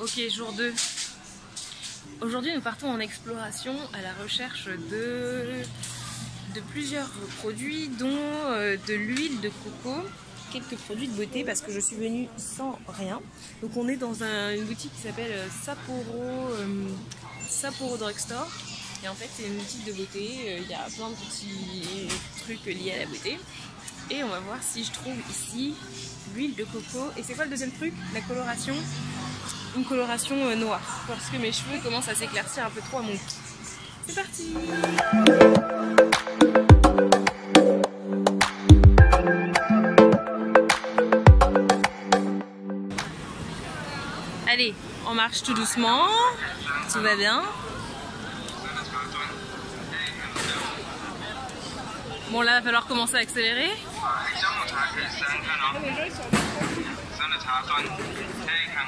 Ok, jour 2. Aujourd'hui, nous partons en exploration à la recherche de, de plusieurs produits, dont euh, de l'huile de coco, quelques produits de beauté parce que je suis venue sans rien. Donc, on est dans un- une boutique qui s'appelle euh, Sapporo, euh, Sapporo Drugstore. Et en fait, c'est une boutique de beauté. Il y a plein de petits trucs liés à la beauté. Et on va voir si je trouve ici l'huile de coco. Et c'est quoi le deuxième truc? La coloration? une coloration euh, noire parce que mes cheveux commencent à s'éclaircir un peu trop à mon cou. C'est parti Allez, on marche tout doucement, tout va bien. Bon là, il va falloir commencer à accélérer.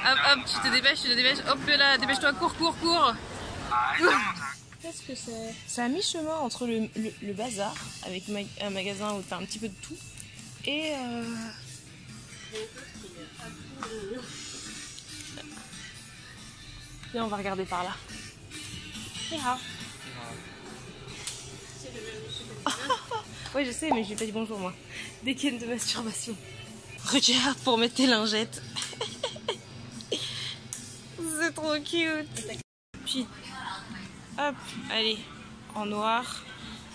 Hop, hop, tu te dépêches, tu te dépêches. Hop là, dépêche-toi, cours, cours, cours. Hein. Qu'est-ce que c'est? C'est à mi-chemin entre le, le, bazar, avec un magasin où t'as un petit peu de tout, et... Euh... Et on va regarder par là. Yeah. oui, je sais, mais je lui ai pas dit bonjour, moi. Des de masturbation. Regarde pour mettre tes lingettes. C'est trop cute. Puis Hop, allez, en noir.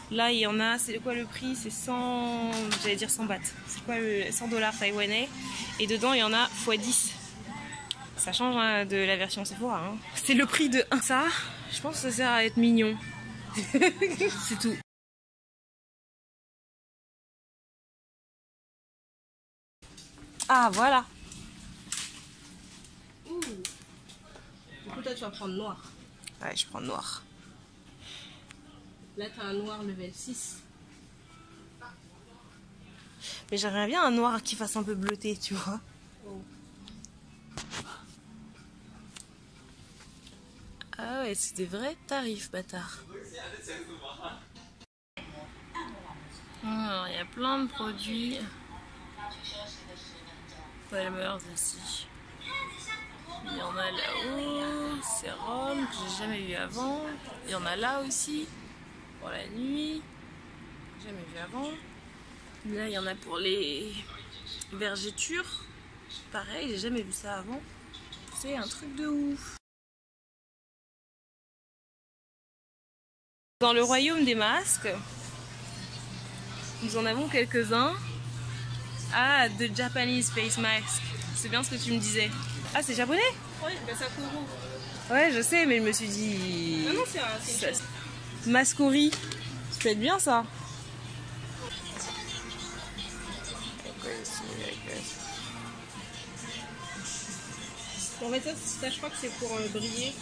Là, il y en a, c'est quoi le prix? C'est 100, j'allais dire 100 bahts. C'est quoi le 100 dollars taïwanais Et dedans, il y en a x 10. Ça change hein, de la version Sephora. Hein. C'est le prix de 1. Ça, je pense que ça sert à être mignon. c'est tout. Ah, voilà. Du coup, toi, tu vas prendre noir. Ouais, je prends noir. Là, t'as un noir level 6. Mais j'aimerais bien un noir qui fasse un peu bleuté, tu vois. Oh. Ah ouais, c'est des vrais tarifs, bâtard. Alors, il y a plein de produits. Il y en a là-haut, sérum que j'ai jamais vu avant. Il y en a là aussi, pour la nuit. Jamais vu avant. Là, il y en a pour les vergétures. Pareil, j'ai jamais vu ça avant. C'est un truc de ouf. Dans le royaume des masques, nous en avons quelques-uns. Ah, The Japanese Face Mask. C'est bien ce que tu me disais. Ah, c'est japonais Oui, bah ça court. Ouais, je sais, mais je me suis dit. Non, non, c'est un- Ça-. Mascori. Ça peut être bien ça. Bon, mais ça, ça, je crois que c'est pour euh, briller.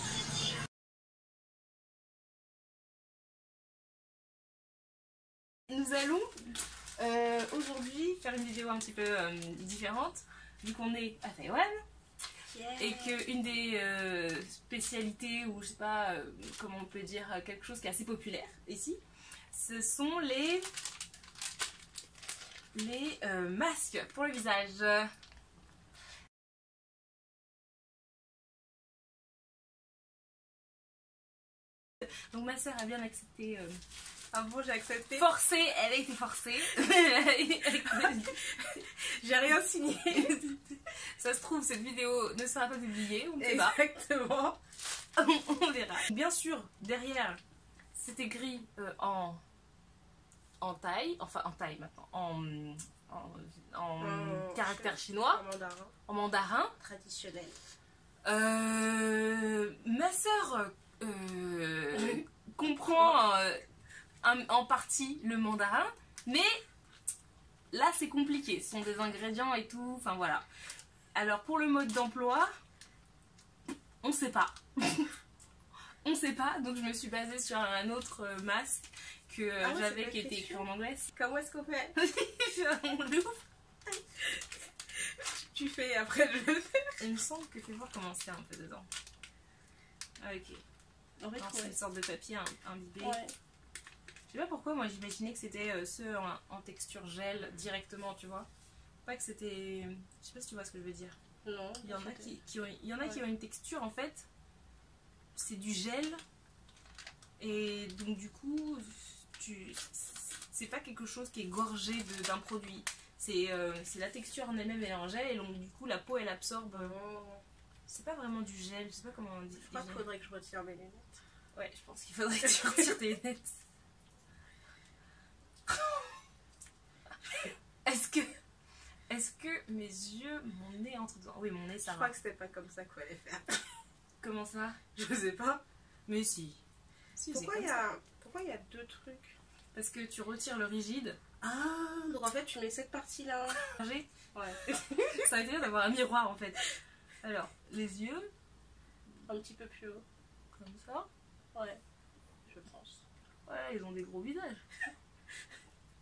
Nous allons euh, aujourd'hui faire une vidéo un petit peu euh, différente, vu qu'on est à Taïwan et qu'une des euh, spécialités, ou je sais pas comment on peut dire, quelque chose qui est assez populaire ici, ce sont les, les masques pour le visage. Donc ma soeur a bien accepté. euh, Ah bon, j'ai accepté. forcée, elle a été forcée. J'ai rien signé. Ça se trouve, cette vidéo ne sera pas publiée, on. Exactement. on verra. Bien sûr, derrière, c'est écrit euh, en, en taille, enfin en taille maintenant, en, en, caractère chinois, En mandarin. en mandarin. Traditionnel. Euh, ma sœur euh, comprend euh, un- en partie le mandarin, mais là c'est compliqué. Ce sont des ingrédients et tout, enfin voilà. Alors pour le mode d'emploi, on sait pas. on sait pas, donc je me suis basée sur un autre euh, masque que Ah ouais, j'avais qui était écrit en anglais. Comment est-ce qu'on fait? On l'ouvre. Tu fais et après je le fais. Il me semble que fais voir comment c'est un peu dedans. Ok. En fait, Non, c'est une sorte de papier im- imbibé. Ouais. Je sais pas pourquoi, moi j'imaginais que c'était euh, ceux en, en texture gel directement, tu vois. Pas que c'était. Je sais pas si tu vois ce que je veux dire. Non. Il y en a qui, qui ont, il y en a qui ont une texture en fait, c'est du gel. Et donc du coup, tu, c'est pas quelque chose qui est gorgé d'un produit. C'est euh, la texture en elle-même elle est en gel et donc du coup la peau elle absorbe. euh, Oh. C'est pas vraiment du gel, je sais pas comment on dit. Je crois qu'il faudrait que je retire mes lunettes. Ouais, je pense qu'il faudrait que tu retires tes lunettes. Est-ce que. Est-ce que mes yeux, mon nez entre dedans? Oui, mon nez ça Je va. crois que c'était pas comme ça qu'il fallait faire. Comment ça? Je sais pas. Mais si. Pourquoi il y, a... Pourquoi il y a deux trucs? Parce que tu retires le rigide. Ah, donc en fait, tu mets cette partie-là. Ouais. Ça va être bien d'avoir un miroir en fait. Alors, les yeux, Un petit peu plus haut. comme ça. Ouais. Je pense. Ouais, ils ont des gros visages.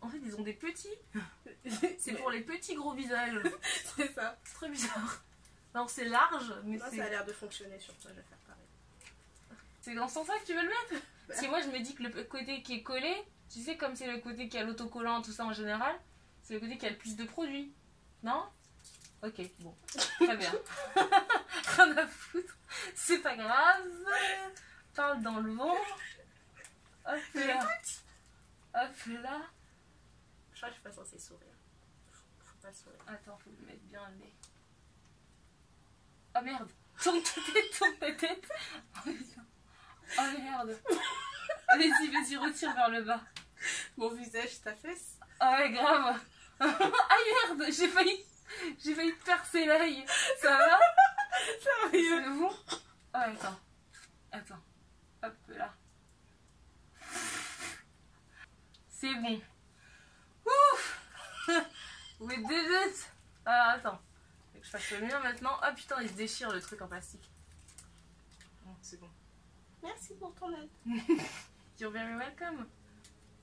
En fait, ils ont des petits. C'est pour les petits gros visages. C'est ça. C'est très bizarre. Non, c'est large, mais Moi, c'est. ça a l'air de fonctionner sur toi, je vais faire pareil. C'est dans ce sens-là que tu veux le mettre? Parce que moi je me dis que le côté qui est collé, tu sais comme c'est le côté qui a l'autocollant, tout ça en général, c'est le côté qui a le plus de produits. Non? Ok, bon. Très bien. Rien à foutre. C'est pas grave. Parle dans le vent. Hop là. Hop là. Je crois que je suis pas censée sourire. Faut, pas sourire. Attends, faut me mettre bien le nez. Oh merde Tourne ta tête, tourne ta tête Oh putain. Oh merde Vas-y, vas-y, retire vers le bas. Mon visage, ta fesse Ah ouais, grave Ah merde J'ai failli... J'ai failli te percer l'œil. Ça va Sérieux C'est bon Oh attends. Attends. Hop là. C'est bon. Ouf We did it Alors attends. Faut que je fasse le mien maintenant. Ah putain, il se déchire le truc en plastique. Bon, c'est bon. Merci pour ton aide. You're very welcome.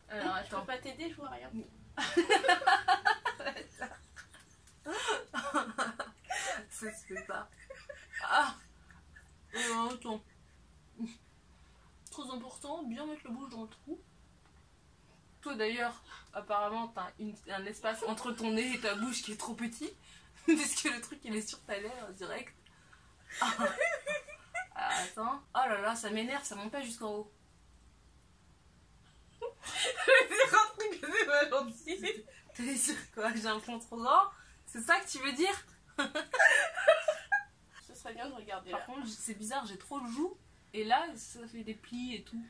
Alors Je peux attends. pas t'aider, je vois rien. Ça se fait pas. Ah Euh, Attends. Très important, bien mettre le bouche dans le trou. Toi d'ailleurs, apparemment, t'as un espace entre ton nez et ta bouche qui est trop petit. Parce que le truc il est sur ta lèvre direct. Ah. Ah, attends. Oh là là, ça m'énerve, ça monte pas jusqu'en haut. Je vais dire un truc que c'est pas gentil. T'es sûr quoi J'ai un fond trop grand C'est ça que tu veux dire? serait bien de regarder Par là. contre, c'est bizarre, j'ai trop le joue. Et là, ça fait des plis et tout.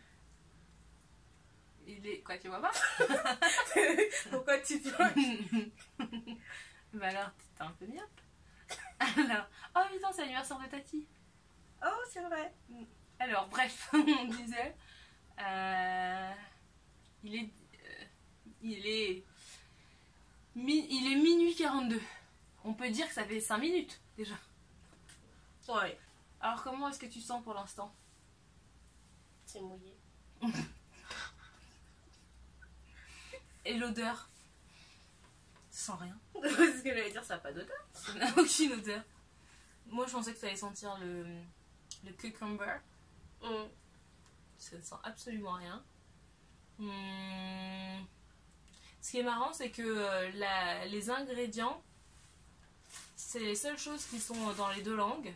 Et les... Quoi, tu vois pas? Pourquoi tu dis Bah alors, t'es un peu myope. Alors, oh putain, c'est l'anniversaire de Tati. Oh, c'est vrai. Alors, bref, on disait. euh, il est. euh, il est. mi- il est minuit 42. On peut dire que ça fait 5 minutes déjà. Ouais. Alors, comment est-ce que tu sens pour l'instant? C'est mouillé. Et l'odeur? Sans rien. C'est ce que j'allais dire, ça n'a pas d'odeur. Ça n'a aucune odeur. Moi, je pensais que ça allait sentir le, le cucumber. Hum. Ça ne sent absolument rien. Hmm. Ce qui est marrant, c'est que euh, la- les ingrédients, c'est les seules choses qui sont dans les deux langues.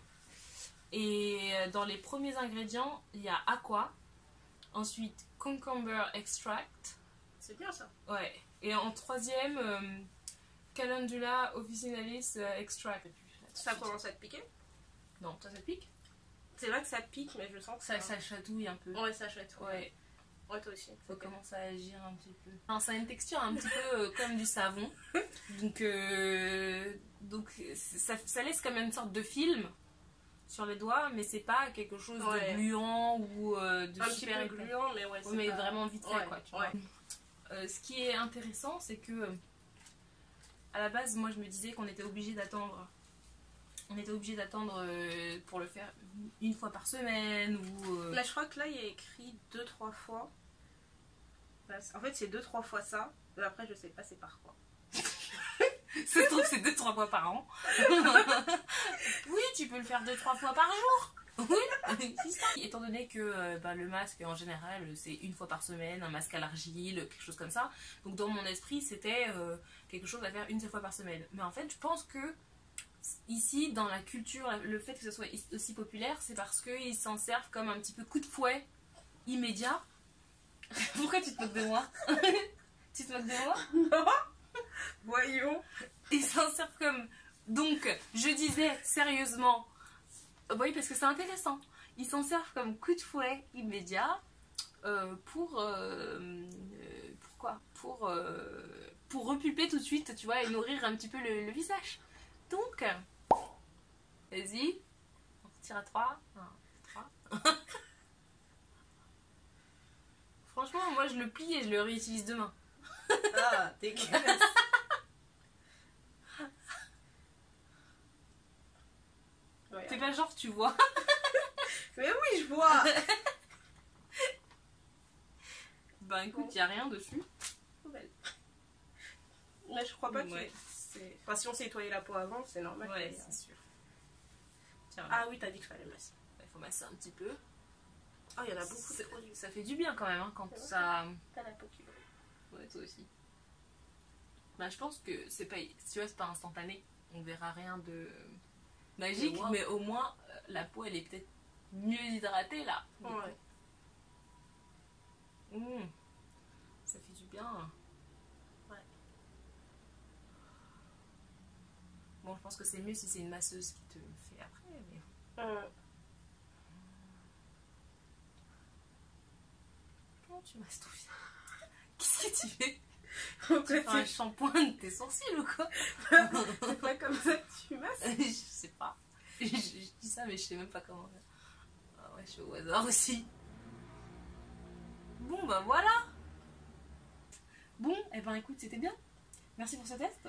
Et euh, dans les premiers ingrédients, il y a aqua. Ensuite, cucumber extract. C'est bien ça. Ouais. Et en troisième, euh, calendula officinalis euh, extract. Ça commence à te piquer? Non, ça, ça pique? C'est vrai que ça pique, mais je sens que ça, ça chatouille un peu. Ouais, ça chouette. Ouais. Ouais, toi aussi. faut commencer à agir un petit peu. Enfin, ça a une texture un petit peu euh, comme du savon. Donc, euh, donc ça, ça laisse quand même une sorte de film sur les doigts, mais c'est pas quelque chose Ouais. de gluant ou euh, de Un petit super peu gluant, mais ouais, mais pas- vraiment vite fait, Ouais, quoi. Tu vois. Euh, ce qui est intéressant, c'est que euh, à la base, moi, je me disais qu'on était obligé d'attendre. On était obligé d'attendre pour le faire une fois par semaine ou. Mais je crois que là, il y a écrit deux, trois fois. En fait, c'est deux, trois fois ça. Mais après, je sais pas c'est par quoi. Ça se trouve, c'est deux, trois fois par an. oui, tu peux le faire deux, trois fois par jour. Oui, c'est ça. Étant donné que euh, bah, le masque, en général, c'est une fois par semaine, un masque à l'argile, quelque chose comme ça. Donc, dans mon esprit, c'était euh, quelque chose à faire une seule fois par semaine. Mais en fait, je pense que ici, dans la culture, le fait que ce soit aussi populaire, c'est parce qu'ils s'en servent comme un petit peu coup de fouet immédiat. Pourquoi tu te moques de moi? Tu te moques de moi? Non Voyons Ils s'en servent comme. Donc, je disais sérieusement. Oui, parce que c'est intéressant. Ils s'en servent comme coup de fouet immédiat euh, pour. Euh, euh, pourquoi Pour. pour repulper tout de suite, tu vois, et nourrir un petit peu le, le visage. Donc, vas-y, on tire à 3. 3. Franchement, moi je le plie et je le réutilise demain. Ah, dégueulasse. T'es pas genre tu vois. Mais oui, je vois. ben écoute, y a rien dessus. Mais je crois pas Ouais. que c'est. Enfin, si on s'est nettoyé la peau avant, c'est normal. Ouais, c'est sûr. Tiens, Ah oui, t'as dit qu'il fallait masser. il faut masser un petit peu. Ah, il y en a beaucoup de Ça, fait du bien quand même hein, quand ça. T'as la peau qui brille. Ouais, toi aussi. Bah, je pense que c'est pas, tu vois, c'est pas instantané. On verra rien de magique, Mais au moins euh, la peau elle est peut-être mieux hydratée là. Ouais. Mmh. Ça fait du bien. Ouais. Bon, je pense que c'est mieux si c'est une masseuse qui te fait après. Mais... Euh, Comment tu masses ton visage? Qu'est-ce que tu fais? En fait, Un shampoing de tes sourcils ou quoi? C'est pas comme ça que tu masses. Je sais pas. Je, je- mais je sais même pas comment faire. Ah ouais, je suis au hasard aussi. Bon, bah voilà Bon, et ben écoute, c'était bien. Merci pour ce test.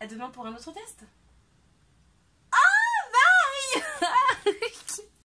À demain pour un autre test. Ah, bye